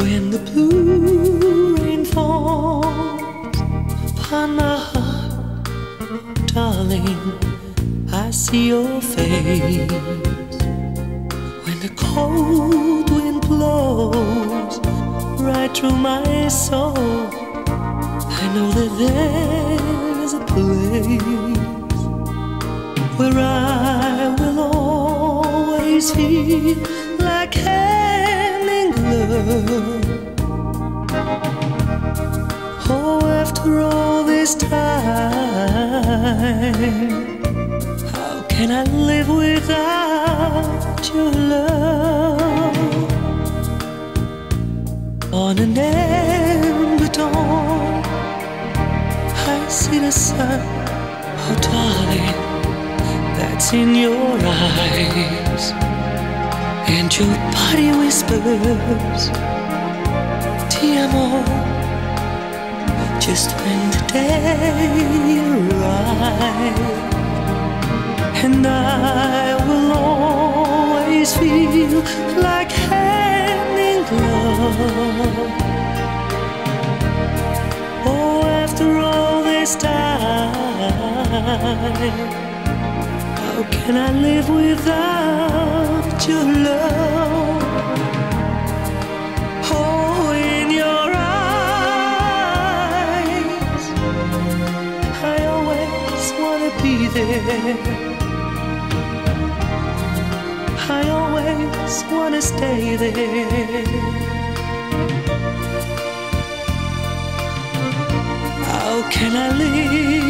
when the blue rain falls upon my heart, darling, I see your face. When the cold wind blows right through my soul, I know that there's a place where I will always feel like glove. Oh, after all this time, how can I live without your love? On an ember dawn, I see the sun, oh darling, that's in your eyes, body whispers, Ti amo just when the day arrives. And I will always feel like hand in glove. Oh, after all this time, how can I live without your love? Oh, in your eyes, I always wanna be there. I always wanna stay there. How can I live